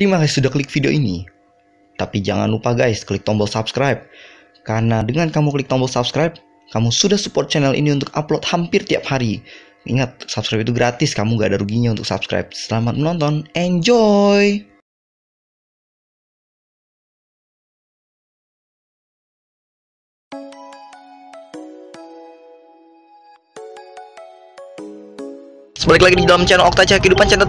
Terima kasih sudah klik video ini. Tapi jangan lupa guys, klik tombol subscribe. Karena dengan kamu klik tombol subscribe, kamu sudah support channel ini untuk upload hampir tiap hari. Ingat, subscribe itu gratis, kamu gak ada ruginya untuk subscribe. Selamat menonton, enjoy! Balik lagi di dalam channel Okta Cahaya Kehidupan channel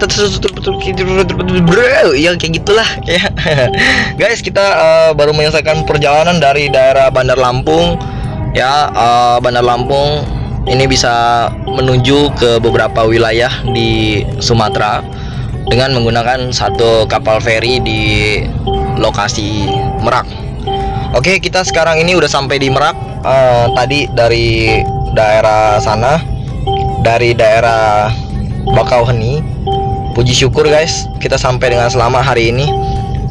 ya kayak gitulah ya. Guys kita uh, baru menyelesaikan perjalanan dari daerah Bandar Lampung. Ya uh, Bandar Lampung ini bisa menuju ke beberapa wilayah di Sumatera dengan menggunakan satu kapal feri di lokasi Merak. Oke kita sekarang ini udah sampai di Merak. Uh, tadi dari daerah sana dari daerah Bakauheni puji syukur guys kita sampai dengan selamat hari ini.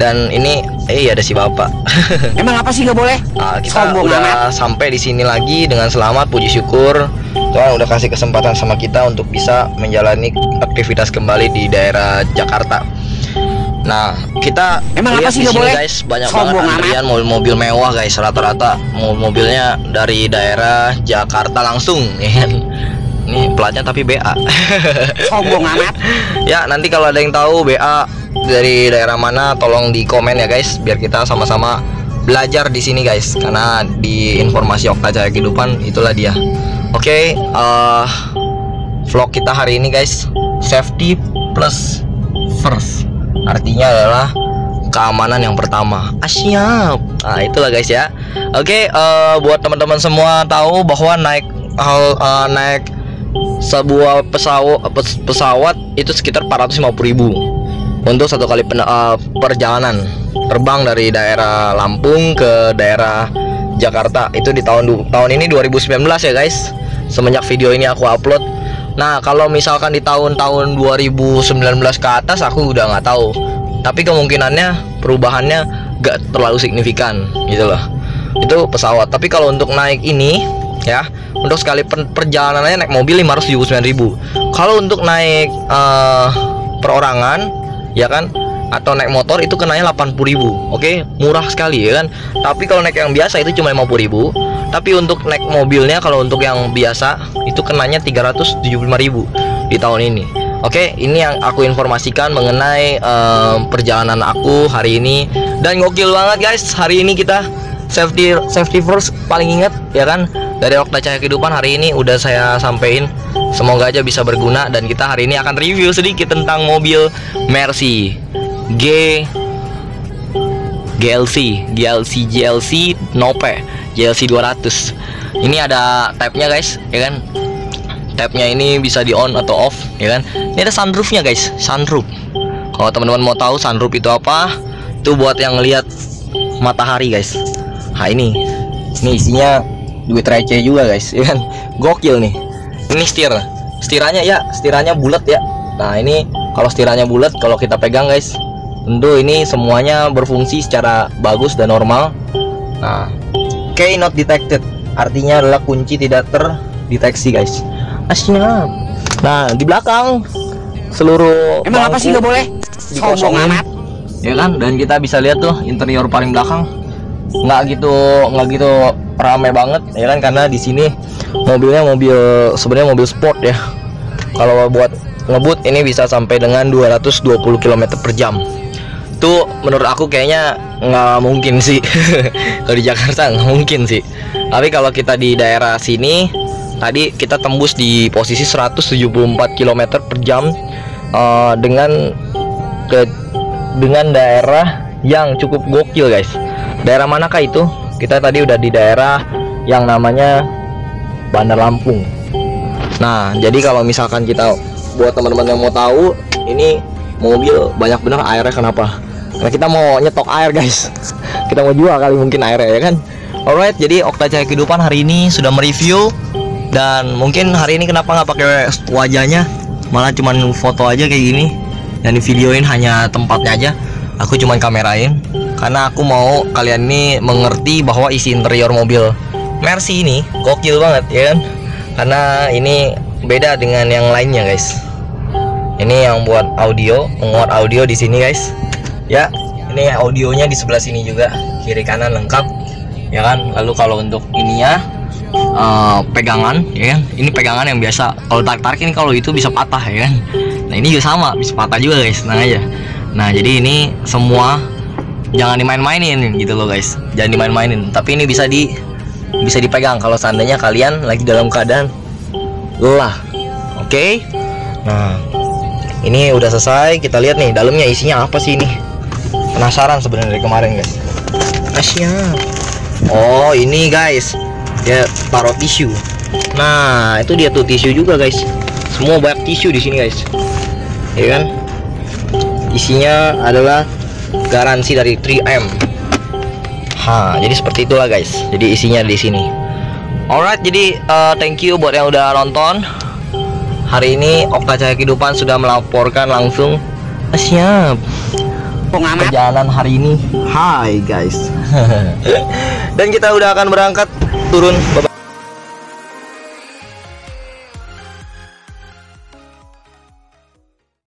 Dan ini eh ada si bapak. Emang apa sih nggak boleh? Nah, kita Sombong udah amat. sampai di sini lagi dengan selamat puji syukur. Tuhan udah kasih kesempatan sama kita untuk bisa menjalani aktivitas kembali di daerah Jakarta. Nah, kita Emang lihat apa sih di sini boleh? guys, banyak Sombong banget antrian mobil-mobil mewah guys, rata-rata. Mobilnya dari daerah Jakarta langsung, ya kan? Ini platnya tapi BA. Sombong amat. ya, nanti kalau ada yang tahu BA dari daerah mana tolong di komen ya guys biar kita sama-sama belajar di sini guys karena di informasi Okta Jaya Kehidupan itulah dia. Oke, okay, uh, eh, vlog kita hari ini guys safety plus first artinya adalah keamanan yang pertama. Ah, siap. Nah, itulah guys ya. Oke, okay, uh, eh, buat teman-teman semua tahu bahwa naik hal uh, naik sebuah pesawat pesawat itu sekitar 450 ribu. Untuk satu kali pen, uh, perjalanan terbang dari daerah Lampung ke daerah Jakarta. Itu di tahun tahun ini 2019 ya guys. Semenjak video ini aku upload. Nah kalau misalkan di tahun-tahun 2019 ke atas aku udah nggak tahu. Tapi kemungkinannya perubahannya gak terlalu signifikan gitu loh. Itu pesawat. Tapi kalau untuk naik ini ya. Untuk sekali per perjalanannya naik mobil 579 ribu. Kalau untuk naik uh, perorangan ya kan atau naik motor itu kenanya 80 ribu. Oke okay? murah sekali ya kan. Tapi kalau naik yang biasa itu cuma 50 ribu. Tapi untuk naik mobilnya kalau untuk yang biasa itu kenanya 375 ribu di tahun ini. Oke ini yang aku informasikan mengenai um, perjalanan aku hari ini. Dan gokil banget guys. Hari ini kita safety safety first paling ingat ya kan dari Okta Cahaya Kehidupan hari ini udah saya sampein semoga aja bisa berguna dan kita hari ini akan review sedikit tentang mobil Mercy G GLC GLC GLC Nope GLC 200 ini ada tabnya guys ya kan? Tabnya ini bisa di on atau off ya kan? Ini ada sunroofnya guys sunroof. Kalau teman-teman mau tahu sunroof itu apa itu buat yang lihat matahari guys. Nah ini. Ini isinya duit receh juga guys. Ya kan? Gokil nih. Ini setir. Setirannya ya setirannya bulat ya. Nah ini kalau setirannya bulat kalau kita pegang guys tentu ini semuanya berfungsi secara bagus dan normal. Nah key not detected. Artinya adalah kunci tidak terdeteksi guys. Asyik nah di belakang seluruh emang apa sih? Nggak boleh? sombong amat. Ya kan? Dan kita bisa lihat tuh interior paling belakang. Nggak gitu nggak gitu rame banget ya kan? Karena di sini mobilnya mobil sebenarnya mobil sport ya. Kalau buat ngebut ini bisa sampai dengan 220 km per jam. Itu menurut aku kayaknya nggak mungkin sih. Kalau di Jakarta nggak mungkin sih. Tapi kalau kita di daerah sini tadi kita tembus di posisi 174 km per jam uh, dengan ke dengan daerah yang cukup gokil guys. Daerah manakah itu kita tadi udah di daerah yang namanya Bandar Lampung. Nah jadi kalau misalkan kita buat teman-teman yang mau tahu ini mobil banyak bener airnya kenapa? Karena kita mau nyetok air guys. Kita mau jual kali mungkin airnya ya kan? Alright jadi Okta Cahaya Kehidupan hari ini sudah mereview. Dan mungkin hari ini kenapa nggak pakai wajahnya? Malah cuman foto aja kayak gini. Dan di videoin hanya tempatnya aja. Aku cuman kamerain karena aku mau kalian ini mengerti bahwa isi interior mobil Mercy ini gokil banget ya kan? Karena ini beda dengan yang lainnya guys. Ini yang buat audio menguat audio di sini guys. Ya ini audionya di sebelah sini juga kiri kanan lengkap ya kan? Lalu kalau untuk ininya eh, pegangan ya kan? Ini pegangan yang biasa kalau tarik tarik ini kalau itu bisa patah ya kan? Nah ini juga sama bisa patah juga guys. Nah aja. Nah jadi ini semua jangan dimain-mainin gitu loh guys. Jangan dimain-mainin. Tapi ini bisa di bisa dipegang kalau seandainya kalian lagi dalam keadaan lelah. Oke? Nah ini udah selesai. Kita lihat nih dalamnya isinya apa sih ini? Penasaran sebenarnya dari kemarin guys. Asyik. oh ini guys. Dia taruh tisu. Nah itu dia tuh tisu juga guys. Semua banyak tisu di sini guys. Ya kan? Isinya adalah garansi dari 3M ha jadi seperti itulah guys. Jadi isinya di sini. Alright jadi eh, thank you buat yang udah nonton. Hari ini Okta Cahaya Kehidupan sudah melaporkan langsung. Ah, siap. Perjalanan hari ini. Hai guys. Dan kita udah akan berangkat Turun. Bye-bye.